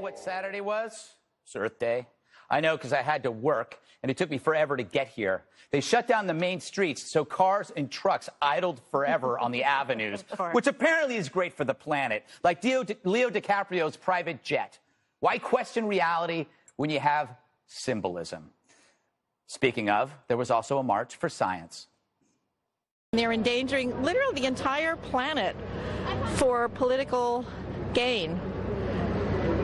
what Saturday was? It's Earth Day. I know because I had to work and it took me forever to get here. They shut down the main streets so cars and trucks idled forever on the avenues, which apparently is great for the planet, like Leo, Leo DiCaprio's private jet. Why question reality when you have symbolism? Speaking of, there was also a march for science. They're endangering literally the entire planet for political gain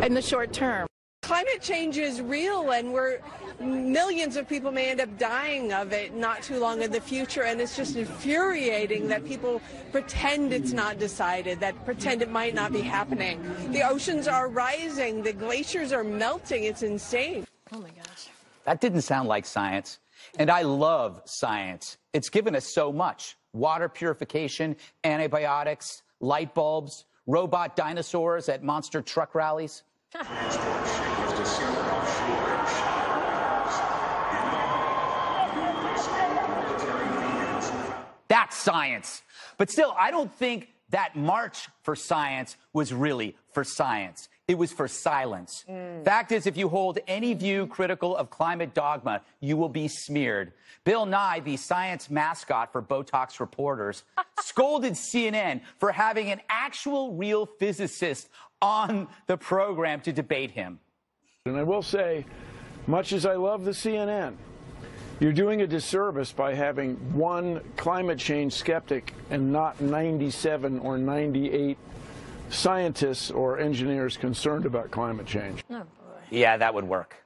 in the short term. Climate change is real, and we're millions of people may end up dying of it not too long in the future. And it's just infuriating that people pretend it's not decided, that pretend it might not be happening. The oceans are rising, the glaciers are melting. It's insane. Oh my gosh. That didn't sound like science. And I love science. It's given us so much water purification, antibiotics, light bulbs, robot dinosaurs at monster truck rallies. That's science. But still, I don't think that march for science was really for science. It was for silence. Mm. Fact is, if you hold any view critical of climate dogma, you will be smeared. Bill Nye, the science mascot for Botox reporters, scolded CNN for having an actual real physicist on the program to debate him. And I will say, much as I love the CNN, you're doing a disservice by having one climate change skeptic and not 97 or 98 scientists or engineers concerned about climate change. Oh, yeah, that would work.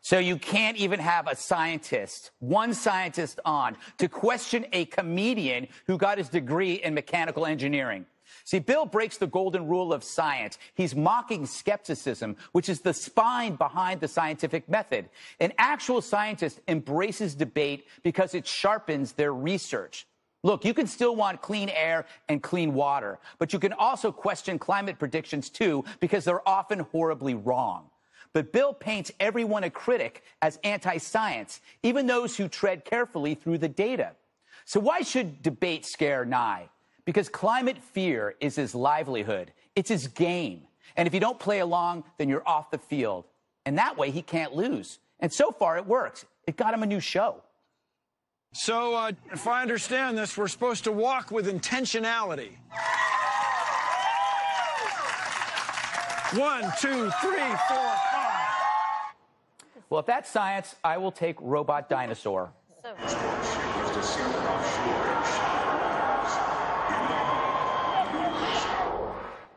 So you can't even have a scientist, one scientist on, to question a comedian who got his degree in mechanical engineering. See, Bill breaks the golden rule of science. He's mocking skepticism, which is the spine behind the scientific method. An actual scientist embraces debate because it sharpens their research. Look, you can still want clean air and clean water, but you can also question climate predictions too because they're often horribly wrong. But Bill paints everyone a critic as anti science, even those who tread carefully through the data. So why should debate scare Nye? Because climate fear is his livelihood, it's his game. And if you don't play along, then you're off the field. And that way he can't lose. And so far it works. It got him a new show. So, uh, if I understand this, we're supposed to walk with intentionality. One, two, three, four, five. Well, if that's science, I will take robot dinosaur. So.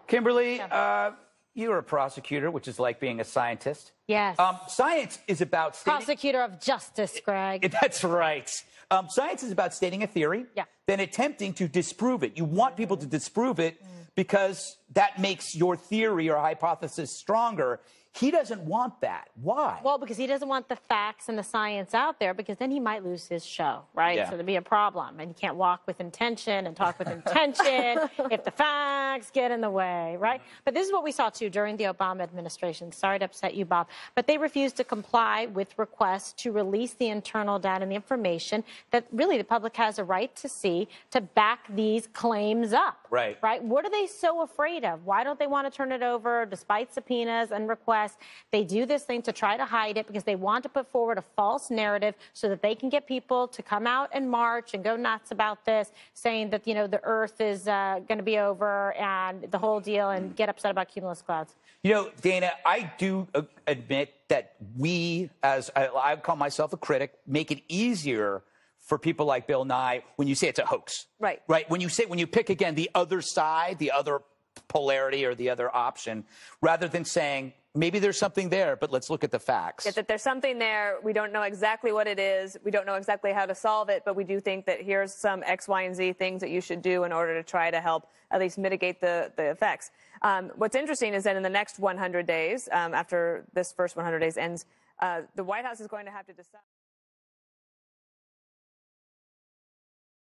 Kimberly, uh, you're a prosecutor, which is like being a scientist. Yes. Um, science is about stating... prosecutor of justice, Greg. That's right. Um, science is about stating a theory, yeah. then attempting to disprove it. You want people to disprove it because that makes your theory or hypothesis stronger. He doesn't want that. Why? Well, because he doesn't want the facts and the science out there because then he might lose his show, right? Yeah. So there'd be a problem. And you can't walk with intention and talk with intention if the facts get in the way, right? But this is what we saw too during the Obama administration. Sorry to upset you, Bob. But they refused to comply with requests to release the internal data and the information that really the public has a right to see to back these claims up. Right. Right? What are they so afraid of? Why don't they want to turn it over despite subpoenas and requests? They do this thing to try to hide it because they want to put forward a false narrative so that they can get people to come out and march and go nuts about this, saying that, you know, the earth is uh, going to be over and the whole deal and get upset about cumulus clouds. You know, Dana, I do uh, admit that we, as I, I call myself a critic, make it easier for people like Bill Nye when you say it's a hoax. Right. Right. When you say, when you pick again the other side, the other polarity or the other option, rather than saying, maybe there's something there, but let's look at the facts. that there's something there. We don't know exactly what it is. We don't know exactly how to solve it, but we do think that here's some X, Y, and Z things that you should do in order to try to help at least mitigate the, the effects. Um, what's interesting is that in the next 100 days, um, after this first 100 days ends, uh, the White House is going to have to decide.